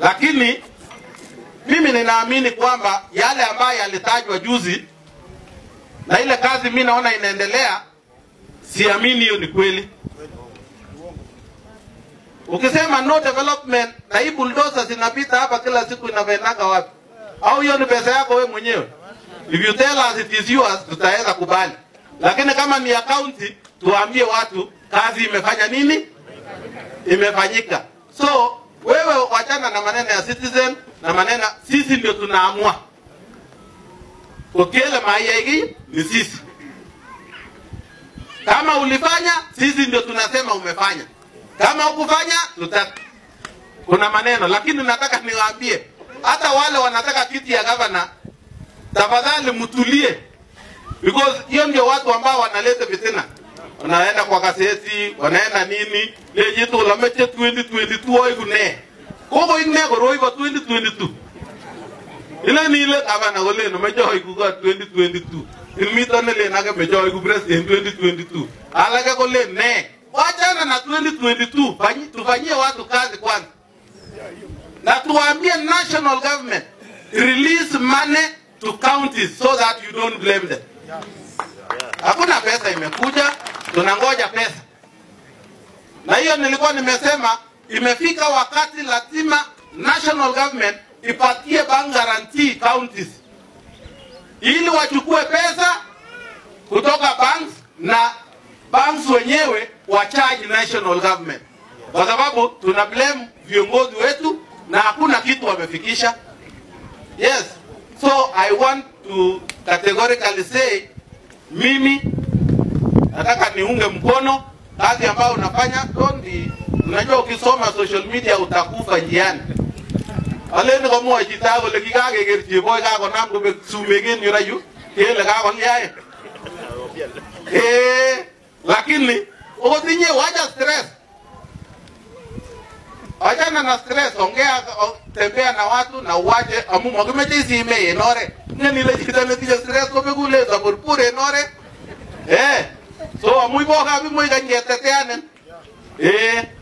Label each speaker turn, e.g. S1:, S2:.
S1: lakini mimi ninaamini kwamba yale ambayo yalitajwa juzi na ile kazi mi naona inaendelea, siamini hiyo ni kweli. Ukisema no development na hii bulldozer zinapita hapa kila siku, inavendaga wapi? Au hiyo ni pesa yako wewe mwenyewe? If you tell us it is yours, tutaweza kubali, lakini kama ni ya tuambie watu kazi imefanya nini, imefanyika. So wewe wachana na maneno ya citizen na maneno, sisi ndio tunaamua. Ukiele maiyegi ni sisi. Kama ulifanya, sisi ndio tunasema umefanya. Kama ukufanya, tuta kuna maneno, lakini nataka niwaambie hata wale wanataka kiti ya gavana, tafadhali mtulie, because hiyo ndio watu ambao wanaleta fitina. Wanaenda kwa kaseti wanaenda nini, lejitu lameche 2022 oigune koko ine koroibo 2022 ile ni ile gavana gole no meche oi ko 2022 ilmito ne naga ake meche oigu president 2022 alake kole ne. Wachana na 2022 fanyi, tufanyie watu kazi kwanza. Na tuambie national government release money to counties so that you don't blame them. Hakuna pesa imekuja, tunangoja pesa. Na hiyo nilikuwa nimesema imefika wakati lazima national government ipatie bank guarantee counties ili wachukue pesa kutoka banks na banks wenyewe wacharge national government, kwa sababu tuna blame viongozi wetu na hakuna kitu wamefikisha. Yes, so I want to categorically say mimi nataka niunge mkono kazi ambayo unafanya. Dondi, unajua ukisoma social media utakufa njiani. Alen komwoe ka kole kikakeker cheboi kakonam kobek sumek en yurayu kele. Eh, lakini otinye wacha stress Achana na stress, ongea, tembea na watu na uwache amu makimeche isime en oret. Ngeni ile chito netinye stress kwa le saburpur en oret. Eh, muy boogaa bi muy gañ gerte te anen eh.